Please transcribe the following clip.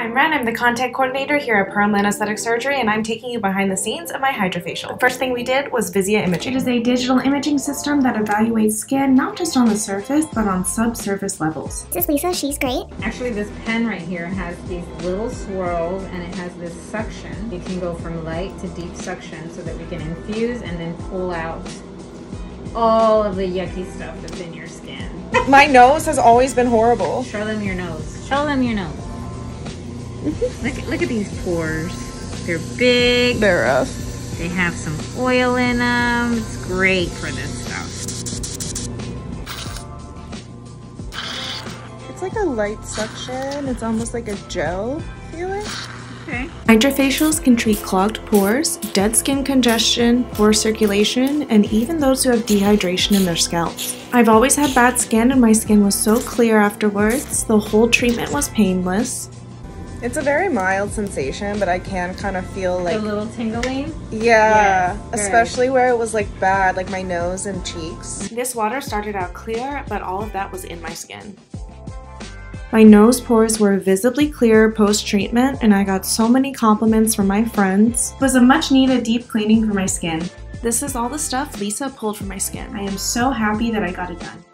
I'm Ren. I'm the content coordinator here at Pearlman Aesthetic Surgery, and I'm taking you behind the scenes of my Hydrafacial. The first thing we did was Visia Imaging. It is a digital imaging system that evaluates skin not just on the surface, but on subsurface levels. This is Lisa. She's great. Actually, this pen right here has these little swirls, and it has this suction. It can go from light to deep suction so that we can infuse and then pull out all of the yucky stuff that's in your skin. My nose has always been horrible. Show them your nose. Show them your nose. Look, at, look at these pores. They're big. They're rough. They have some oil in them. It's great for this stuff. It's like a light suction. It's almost like a gel feeling. Okay. Hydrafacials can treat clogged pores, dead skin congestion, poor circulation, and even those who have dehydration in their scalps. I've always had bad skin and my skin was so clear afterwards. The whole treatment was painless. It's a very mild sensation, but I can kind of feel like a little tingling. Yeah, Yeah, especially where it was like bad, like my nose and cheeks. This water started out clear, but all of that was in my skin. My nose pores were visibly clear post treatment, and I got so many compliments from my friends. It was a much needed deep cleaning for my skin. This is all the stuff Lisa pulled from my skin. I am so happy that I got it done.